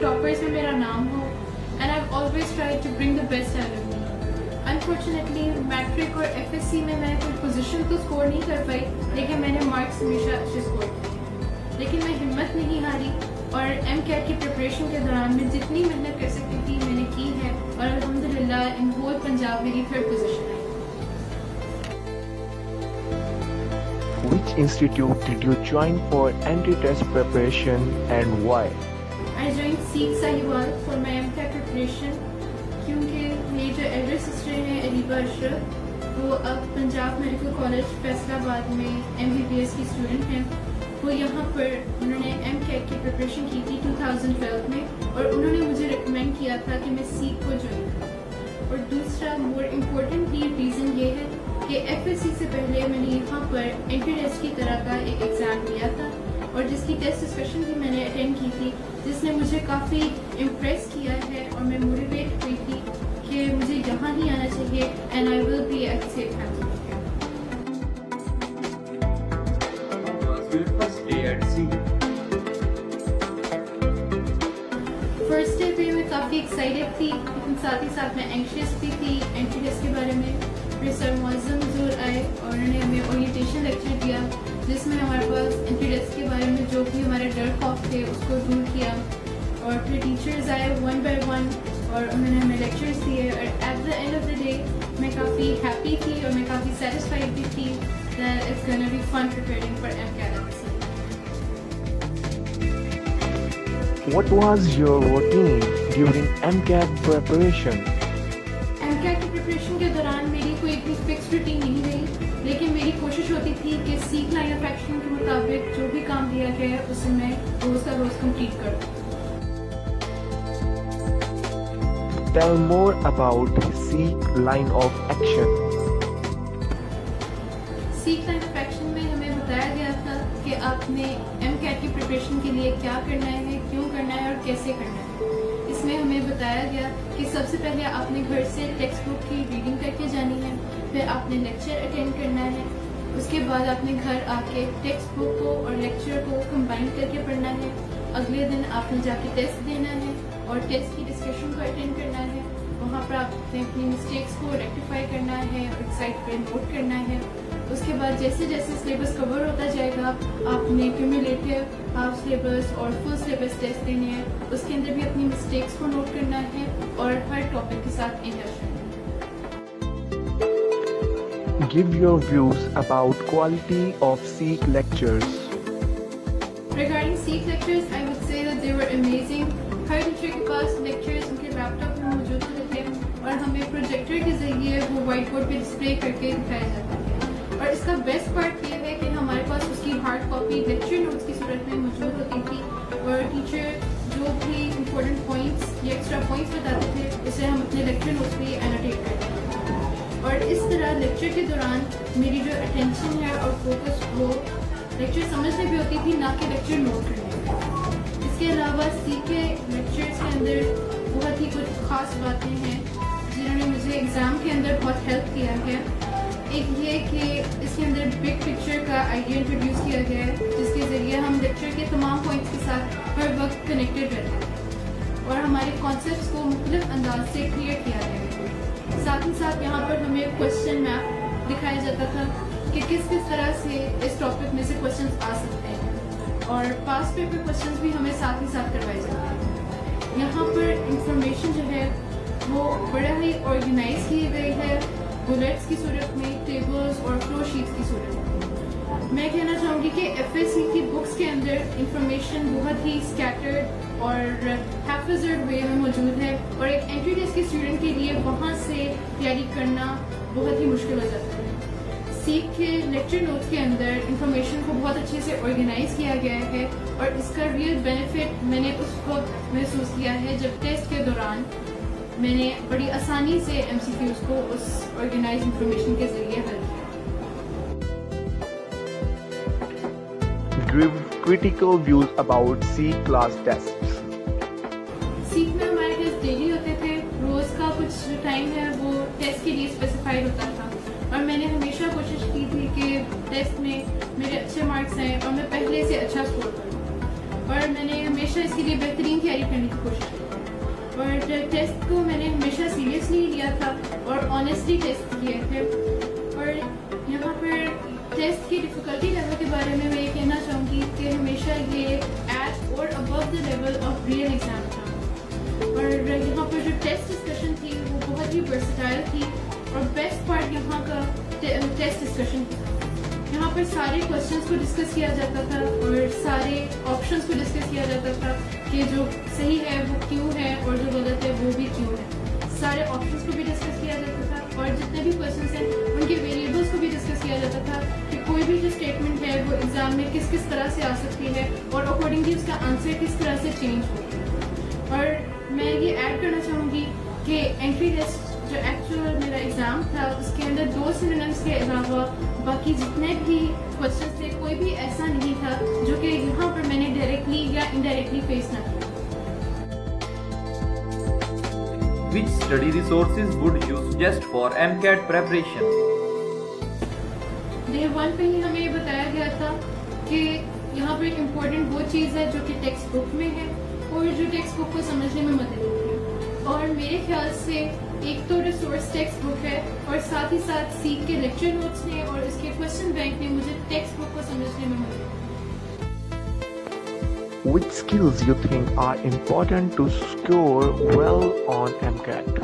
Toppers में मेरा नाम हो and I always try to bring the best out of unfortunately matric और एफएससी में मैं कोई पोजीशन तो स्कोर नहीं कर पाई, लेकिन मैंने मार्क्स हमेशा अच्छे स्कोर किए। लेकिन मैं हिम्मत नहीं हारी, और एम कैट की प्रिपरेशन के दौरान मैं जितनी मेहनत कर सकती थी, मैंने की है, और अल्हम्दुलिल्लाह इन होल पंजाब मेरी third position I. Which institute did you join for anti-test preparation and why? I joined Sikh Sahiwal for my MCAT preparation. क्योंकि मेरी जो एल्डर सिस्टर हैं अलीबा अशरफ वो अब पंजाब मेडिकल कॉलेज फैसलाबाद में एमबीबीएस की स्टूडेंट हैं। वो यहाँ पर उन्होंने एम कैट की प्रिपरेशन की थी 2012 में और उन्होंने मुझे रिकमेंड किया था कि मैं सीख को ज्वाइन करूँ। और दूसरा मोर इम्पोर्टेंटली रीज़न ये है कि एफएससी से पहले मैंने यहाँ पर एंट्री टेस्ट की तरह का एक एग्ज़ाम दिया था। और जिसकी टेस्ट डिस्कशन भी मैंने अटेंड की थी, जिसने मुझे काफ़ी इम्प्रेस किया है और मैं मोटिवेट हुई थी कि मुझे यहाँ ही आना चाहिए and I will be at first day पे मैं काफ़ी एक्साइटेड थी, लेकिन साथ ही साथ मैं एंशियस भी थी टेस्ट के बारे में. फिर सर मौजम ज़रूर आए और उन्होंने हमें ओरिएंटेशन लेक्चर दिया. जिसमें हमारे पास एंट्री के बारे में जो भी हमारे डर खौफ थे उसको दूर किया। और फिर टीचर्स आए वन बाय वन और उन्होंने हमें लेक्चर्स दिए। और at the end of the day मैं काफ़ी हैप्पी थी और मैं काफ़ी सेटिस्फाइड भी थी that it's gonna be fun preparing for M What was your routine during MCAT preparation? MCAT की प्रिपरेशन के दौरान मेरी कोई इतनी फिक्स रूटीन गया है उसे मैं रोज़ का रोज़ कंप्लीट करूँ Tell more about Seek line of action. Seek line of action में हमें बताया गया था कि आपने एम कैट की प्रिपरेशन के लिए क्या करना है क्यों करना है और कैसे करना है इसमें हमें बताया गया कि सबसे पहले आपने घर से टेक्स्ट बुक की रीडिंग करके जानी है फिर आपने लेक्चर अटेंड करना है उसके बाद आपने घर आके टेक्स्ट बुक को और लेक्चर को कंबाइन करके पढ़ना है। अगले दिन आपने जाके टेस्ट देना है और टेस्ट की डिस्कशन को अटेंड करना है। वहाँ पर आपने अपनी मिस्टेक्स को रेक्टिफाई करना है और साइड पर नोट करना है। उसके बाद जैसे जैसे सिलेबस कवर होता जाएगा, आपने क्यूमुलेटिव हाफ़ सिलेबस और फुल सिलेबस टेस्ट देने हैं। उसके अंदर भी अपनी मिस्टेक्स को नोट करना है और हर टॉपिक के साथ interest Give your views about quality of Seek lectures. Regarding Seek lectures, I would say that they were amazing. हर टीचर के पास लेक्चर्स उनके लैपटॉप में मौजूद होते थे और हमें प्रोजेक्टर के ज़रिए वो व्हाइट बोर्ड पे डिस्प्ले करके दिखाया जाता था और इसका बेस्ट पार्ट ये है कि हमारे पास उसकी हार्ड कॉपी लेक्चर नोट्स की सूरत में मौजूद होती थी और टीचर जो भी इम्पोर्टेंट पॉइंट्स या एक्स्ट्रा पॉइंट्स बताते थे उसे हम अपने लेक्चर नोट्स पे एनोटेट करते और इस तरह लेक्चर के दौरान मेरी जो अटेंशन है और फोकस वो लेक्चर समझने पे होती थी, ना कि लेक्चर नोट करने इसके अलावा सीखे लेक्चर्स के अंदर बहुत ही कुछ खास बातें हैं, जिन्होंने मुझे एग्ज़ाम के अंदर बहुत हेल्प किया है। एक ये कि इसके अंदर बिग पिक्चर का आइडिया इंट्रोड्यूस किया गया है, जिसके ज़रिए हम लेक्चर के तमाम पॉइंट्स के साथ हर वक्त कनेक्टेड रहते हैं। और हमारे कॉन्सेप्ट को मुख्तलिफ़ अंदाज से क्लियर किया गया साथ ही साथ यहाँ पर हमें क्वेश्चन मैप दिखाया जाता था कि किस किस तरह से इस टॉपिक में से क्वेश्चन आ सकते हैं। और पास पेपर क्वेश्चन भी हमें साथ ही साथ करवाए जाते हैं। यहाँ पर इंफॉर्मेशन जो है, वो बड़ा ही ऑर्गेनाइज की गई है। बुलेट्स की सूरत में टेबल्स और फ्लो शीट्स की सूरत में। मैं कहना चाहूँगी कि FSC की बुक्स के अंदर इंफॉर्मेशन बहुत ही स्कैटर्ड और हैफर्ड वे में मौजूद है और एक एंट्री टेस्ट के स्टूडेंट के लिए वहाँ से तैयारी करना बहुत ही मुश्किल हो जाता है। सीख के लेक्चर नोट्स के अंदर इंफॉर्मेशन को बहुत अच्छे से ऑर्गेनाइज किया गया है और इसका रियल बेनिफिट मैंने उस वक्त महसूस किया है जब टेस्ट के दौरान मैंने बड़ी आसानी से एम को उस ऑर्गेनाइज इंफॉर्मेशन के ज़रिए हल किया। Critical views about C class tests. सीख में हमारे टेस्ट डेली होते थे। रोज का कुछ टाइम है, वो टेस्ट के लिए स्पेसिफाइड होता था। और मैंने हमेशा कोशिश की थी कि टेस्ट में मेरे अच्छे मार्क्स आए और मैं पहले से अच्छा स्कोर करूँ। और मैंने हमेशा इसके लिए बेहतरीन तैयारी करने की कोशिश की। और टेस्ट को मैंने हमेशा सीरियसली लिया था और ऑनेस्टली टेस्ट किए थे। और यहाँ पर टेस्ट की डिफ़िकल्टी लेवल के बारे में मैं ये कहना चाहूँगी कि हमेशा ये एट और above the level of real exam था। और यहाँ पर जो टेस्ट डिस्कशन थी वो बहुत ही वर्सटाइल थी और बेस्ट पार्ट यहाँ का टे, टेस्ट डिस्कशन था। यहाँ पर सारे क्वेश्चंस को डिस्कस किया जाता था और सारे ऑप्शंस को डिस्कस किया जाता था कि जो सही है वो क्यों है और जो गलत एग्ज़ाम में किस किस तरह से आ सकती है और अकॉर्डिंगली उसका आंसर किस तरह से चेंज हो और मैं ये ऐड करना चाहूँगी कि एंट्री टेस्ट जो एक्चुअल मेरा एग्ज़ाम था, उसके अंदर दो सिनोनिम्स के अलावा बाकी जितने भी क्वेश्चन थे, कोई भी ऐसा नहीं था जो कि यहाँ पर मैंने डायरेक्टली या इनडायरेक्टली फेस ना किया Which study resources would you suggest for MCAT preparation? Day one पे ही हमें ये बताया गया था कि यहाँ पर इम्पोर्टेंट वो चीज़ है जो कि टेक्स्ट बुक में है और जो टेक्स्ट बुक को समझने में मदद देती है और मेरे ख्याल से एक तो रिसोर्स टेक्स्ट बुक है और साथ ही साथ सीख के लेक्चर नोट्स ने और इसके क्वेश्चन बैंक ने मुझे टेक्स्ट बुक को समझने में मदद Which skills you think are important to score well on MCAT?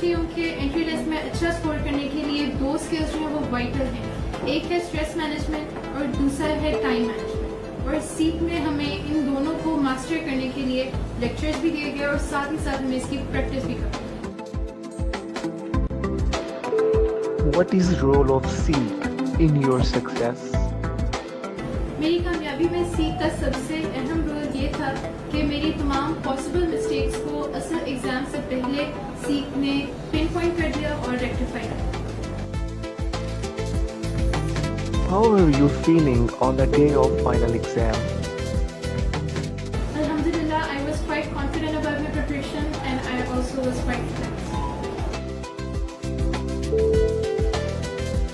समझती हूँ कि एंट्री टेस्ट में अच्छा स्कोर करने के लिए दो स्किल्स जो है वो वाइटल हैं। एक है स्ट्रेस मैनेजमेंट और दूसरा है टाइम मैनेजमेंट और सीख में हमें इन दोनों को मास्टर करने के लिए लेक्चर्स भी दिए गए और साथ ही साथ हमें इसकी प्रैक्टिस भी करनी What is role of Seek in your success? मेरी कामयाबी में सीख का सबसे अहम रोल ये था कि मेरी तमाम पॉसिबल मिस्टेक्स को सीख ने पिन पॉइंट कर दिया और रेक्टिफाई कर दिया How are you feeling on the day of final exam? Alhamdulillah, I was quite confident about my preparation and I also was quite relaxed.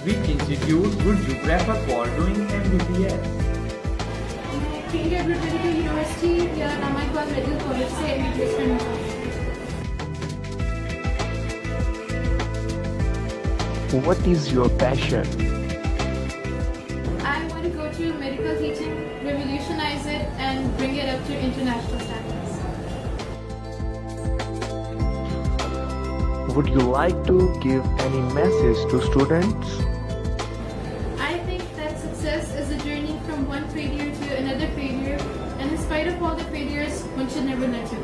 Which institute would you prefer for doing MBBS? मैं king Edward medical university या Rama Iqbal medical college से M करना चाहूँगी What is your passion? I want to go to medical teaching, revolutionize it, and bring it up to international standards. Would you like to give any message to students? I think that success is a journey from one failure to another failure, and in spite of all the failures, one should never let.